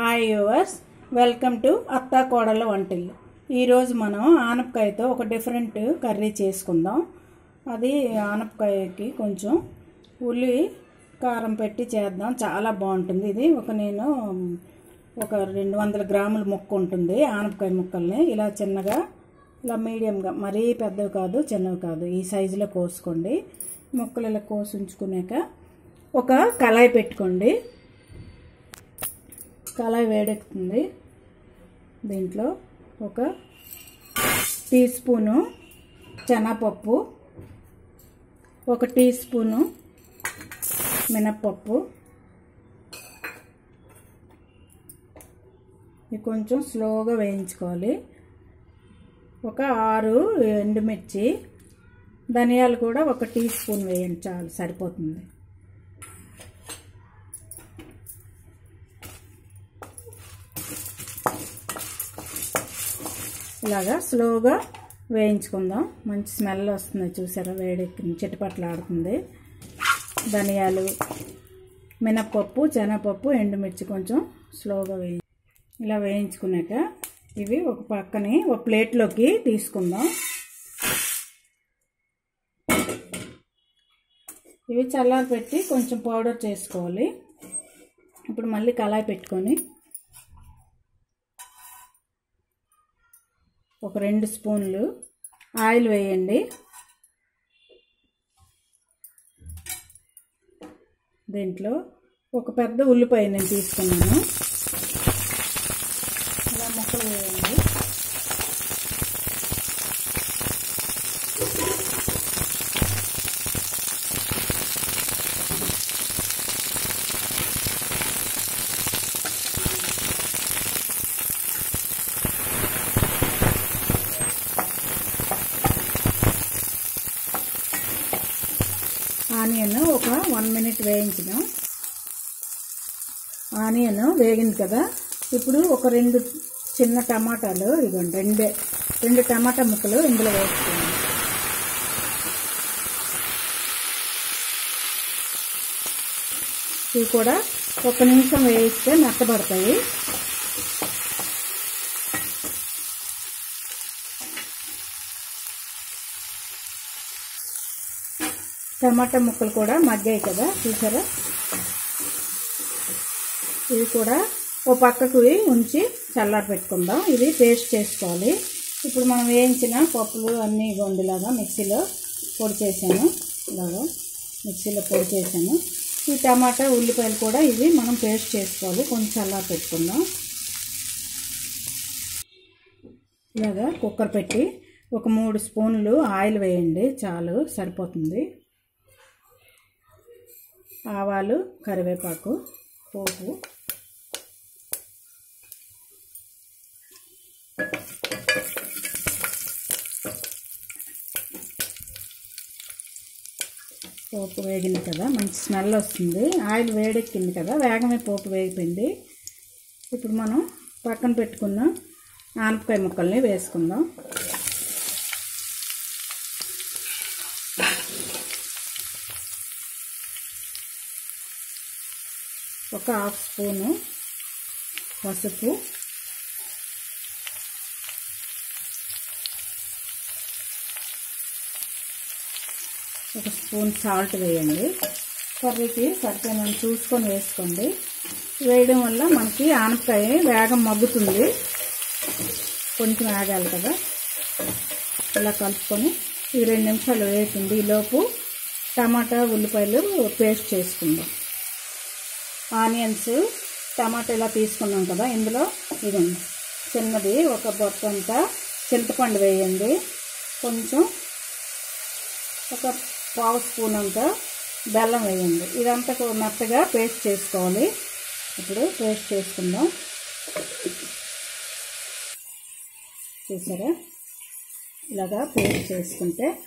Hi yours welcome to అత్తా కోడల వంటిల్లు. ఈరోజు మనం ఆనపకాయతో ఒక డిఫరెంట్ కర్రీ చేసుకుందాం. అది ఆనపకాయకి కొంచెం ఉల్లి కారం పెట్టి చేద్దాం. చాలా బాగుంటుంది. ఇది ఒక నేను ఒక రెండు వందల గ్రాముల ముక్క ఉంటుంది ఆనపకాయ ముక్కల్ని. ఇలా చిన్నగా ఇలా మీడియంగా మరీ పెద్దవి కాదు చిన్నవి కాదు. ఈ సైజులో కోసుకోండి. ముక్కలు ఇలా కోసి ఉంచుకున్నాక ఒక కళాయి పెట్టుకోండి. కళాయి వేడెక్కుతుంది. దీంట్లో ఒక టీ స్పూను శనగపప్పు ఒక టీ స్పూను మినప్పప్పు. ఇది కొంచెం స్లోగా వేయించుకోవాలి. ఒక ఆరు ఎండుమిర్చి ధనియాలు కూడా ఒక టీ స్పూన్ వేయండి చాలు సరిపోతుంది. ఇలాగా స్లోగా వేయించుకుందాం. మంచి స్మెల్ వస్తుంది చూసారా? వేడెక్కింది. చిటపట్లు ఆడుతుంది ధనియాలు మినప్పప్పు శనగపప్పు ఎండుమిర్చి కొంచెం స్లోగా వేయి ఇలా వేయించుకున్నాక ఇవి ఒక పక్కని ఒక ప్లేట్లోకి తీసుకుందాం. ఇవి చల్లారి పెట్టి కొంచెం పౌడర్ చేసుకోవాలి. ఇప్పుడు మళ్ళీ కళాయి పెట్టుకొని ఒక రెండు స్పూన్లు ఆయిల్ వేయండి. దీంట్లో ఒక పెద్ద ఉల్లిపాయ నేను తీసుకున్నాను. ఇలా ముక్కలు వేయండి. ఆనియన్ ఒక వన్ మినిట్ వేయించినాం. ఆనియన్ వేగింది కదా. ఇప్పుడు ఒక రెండు చిన్న టమాటాలు ఇదిగోండి రెండే రెండు టమాటా ముక్కలు ఇందులో వేసుకున్నాం. ఇవి కూడా ఒక నిమిషం వేయిస్తే మెత్తబడతాయి. టమాటా ముక్కలు కూడా మగ్గాయి కదా చూసారా? ఇవి కూడా ఓ పక్కకు ఉంచి చల్లారి పెట్టుకుందాం. ఇది పేస్ట్ చేసుకోవాలి. ఇప్పుడు మనం వేయించిన పప్పులు అన్నీ గొండిలాగా మిక్సీలో పొడి చేశాను. ఇలాగా మిక్సీలో పొడి చేశాను. ఈ టమాటా ఉల్లిపాయలు కూడా ఇవి మనం పేస్ట్ చేసుకోవాలి. కొంచెం చల్లారి పెట్టుకుందాం. ఇలాగా కుక్కర్ పెట్టి ఒక మూడు స్పూన్లు ఆయిల్ వేయండి. చాలు సరిపోతుంది. ఆవాలు కరివేపాకు పోపు. పోపు వేగింది కదా మంచి స్మెల్ వస్తుంది. ఆయిల్ వేడెక్కింది కదా వేగమే పోపు వేగిపోయింది. ఇప్పుడు మనం పక్కన పెట్టుకున్న ఆనపకాయ ముక్కల్ని వేసుకుందాం. ఒక హాఫ్ స్పూను పసుపు. ఒక స్పూన్ సాల్ట్ వేయండి. కర్రీకి సరిపోయిన చూసుకొని వేసుకోండి. వేయడం వల్ల మనకి ఆనపకాయ వేగం మగ్గుతుంది. కొంచెం ఆగాలి కదా. ఇలా కలుపుకొని ఈ రెండు నిమిషాలు వేసింది ఈలోపు టమాటా ఉల్లిపాయలు పేస్ట్ చేసుకుందాం. ఆనియన్స్ టమాటా ఇలా తీసుకున్నాం కదా ఇందులో ఇది చిన్నది ఒక బొత్తంతా చింతపండు వేయండి. కొంచెం ఒక పావు స్పూన్ అంతా బెల్లం వేయండి. ఇదంతా మెత్తగా పేస్ట్ చేసుకోవాలి. ఇప్పుడు పేస్ట్ చేసుకుందాం. చూసారా? ఇలాగా పేస్ట్ చేసుకుంటే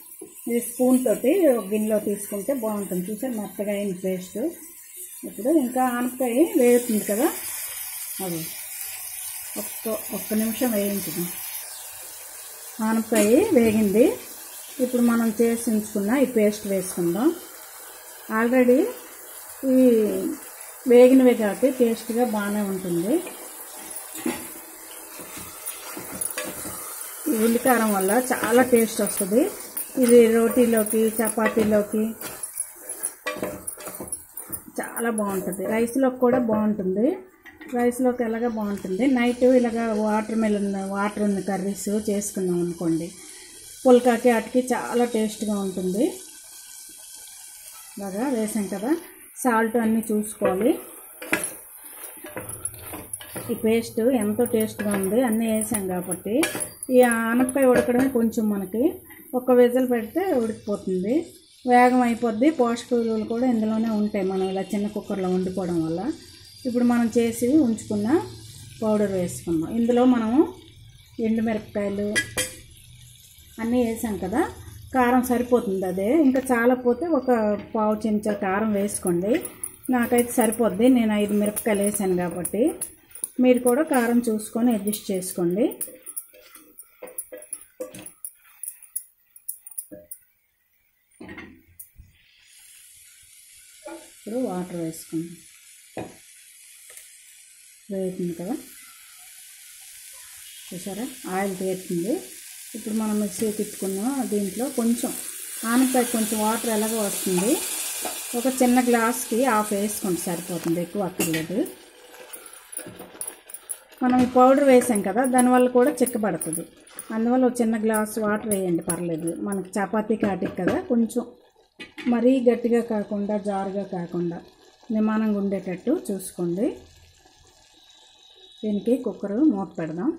ఇది స్పూన్ తోటి ఒక గిన్నెలో తీసుకుంటే బాగుంటుంది. చూసారు? మెత్తగా అయిన పేస్ట్. ఇప్పుడు ఇంకా ఆనపకాయ వేగుతుంది కదా. అది ఒక్క ఒక్క నిమిషం వేయించుకు ఆనపకాయ వేగింది. ఇప్పుడు మనం చేసించుకున్న ఈ పేస్ట్ వేసుకుందాం. ఆల్రెడీ ఈ వేగినవి కాబట్టి టేస్ట్గా బాగానే ఉంటుంది. ఉల్లికారం వల్ల చాలా టేస్ట్ వస్తుంది. ఇది రోటీలోకి చపాతీలోకి చాలా బాగుంటుంది. రైస్లోకి కూడా బాగుంటుంది. రైస్లోకి ఎలాగ బాగుంటుంది? నైట్ ఇలాగ వాటర్ మెలన్ వాటర్ ఉన్న కర్రీస్ చేసుకున్నాం అనుకోండి. పుల్కాకి వాటికి చాలా టేస్ట్గా ఉంటుంది. బాగా వేసాం కదా? సాల్ట్ అన్నీ చూసుకోవాలి. ఈ పేస్ట్ ఎంతో టేస్ట్గా ఉంది. అన్నీ వేసాం కాబట్టి ఈ ఆనపకాయ ఉడకడమే కొంచెం మనకి. ఒక విజల్ పెడితే ఉడికిపోతుంది. వేగం అయిపోద్ది పోషక విలువలు కూడా ఇందులోనే ఉంటాయి. మనం ఇలా చిన్న కుక్కర్లో వండుకోవడం వల్ల. ఇప్పుడు మనం చేసి ఉంచుకున్న పౌడర్ వేసుకుందాం ఇందులో మనము ఎండుమిరపకాయలు అన్నీ వేసాం కదా. కారం సరిపోతుంది అదే. ఇంకా చాలకపోతే ఒక పావు చెంచా కారం వేసుకోండి. నాకైతే సరిపోద్ది. నేను ఐదు మిరపకాయలు వేసాను కాబట్టి. మీరు కూడా కారం చూసుకొని అడ్జస్ట్ చేసుకోండి. ఇప్పుడు వాటర్ వేసుకుందాం. వేగుతుంది కదా? చూసారా? ఆయిల్ తేరుతుంది ఇప్పుడు మనం మిక్సీ తిట్టుకున్నాం దీంట్లో కొంచెం ఆనపై కొంచెం వాటర్ ఎలాగో వస్తుంది. ఒక చిన్న గ్లాస్కి హాఫ్ వేసుకోండి సరిపోతుంది. ఎక్కువ అక్కర్లేదు. మనం ఈ పౌడర్ వేసాం కదా దానివల్ల కూడా చిక్కబడుతుంది. అందువల్ల ఒక చిన్న గ్లాస్ వాటర్ వేయండి పర్లేదు. మనకి చపాతీ కాటికి కదా కొంచెం మరీ గట్టిగా కాకుండా జారుగా కాకుండా నిమానంగా ఉండేటట్టు చూసుకోండి. దీనికి కుక్కరు మూత పెడదాం.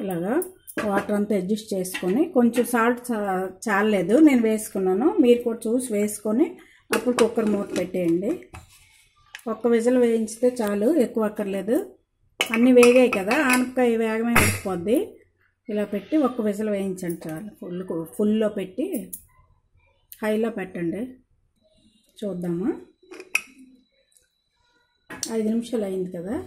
ఇలాగా వాటర్ అంతా అడ్జస్ట్ చేసుకొని కొంచెం సాల్ట్ చా- చాలలేదు నేను వేసుకున్నాను. మీరు కూడా చూసి వేసుకొని అప్పుడు కుక్కర్ మూత పెట్టేయండి. ఒక్క విజలు వేయించితే చాలు ఎక్కువ అక్కర్లేదు. అన్నీ వేగాయి కదా ఆనపకాయ వేగమే ఉడికిపోద్ది ఇలా పెట్టి ఒక్క విజలు వేయించండి చాలు. ఫుల్ ఫుల్లో పెట్టి హైలో పెట్టండి. చూద్దామా? ఐదు నిమిషాలు అయింది కదా.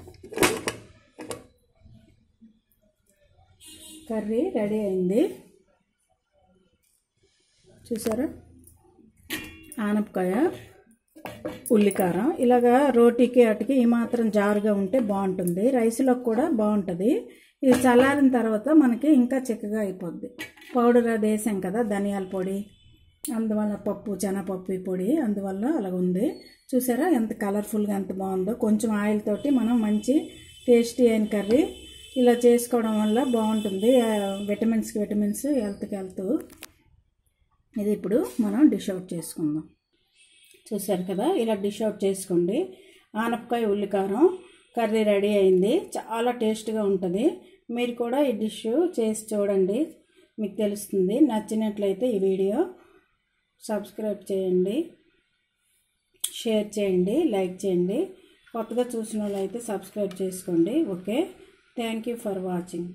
కర్రీ రెడీ అయింది. చూసారా? ఆనపకాయ ఉల్లికారం. ఇలాగా రోటీకి అటుకి ఈ మాత్రం జారుగా ఉంటే బాగుంటుంది. రైస్లో కూడా బాగుంటుంది. ఇది చల్లారిన తర్వాత మనకి ఇంకా చిక్కగా అయిపోద్ది. పౌడర్ అది వేసాం కదా ధనియాల పొడి అందువల్ల పప్పు శనగపప్పు పొడి అందువల్ల అలాగ ఉంది. చూసారా ఎంత కలర్ఫుల్గా ఎంత బాగుందో. కొంచెం ఆయిల్ తోటి మనం మంచి టేస్టీ అయిన కర్రీ ఇలా చేసుకోవడం వల్ల బాగుంటుంది. విటమిన్స్కి విటమిన్స్ హెల్త్కి హెల్త్ ఇది ఇప్పుడు మనం డిష్ అవుట్ చేసుకుందాం. చూసారు కదా ఇలా డిష్ అవుట్ చేసుకోండి. ఆనపకాయ ఉల్లికారం కర్రీ రెడీ అయింది. చాలా టేస్ట్గా ఉంటుంది. మీరు కూడా ఈ డిష్ చేసి చూడండి. మీకు తెలుస్తుంది. నచ్చినట్లయితే ఈ వీడియో సబ్స్క్రైబ్ చేయండి. షేర్ చేయండి. లైక్ చేయండి. కొత్తగా చూసిన వాళ్ళు అయితే సబ్స్క్రైబ్ చేసుకోండి. Okay? Thank you for watching.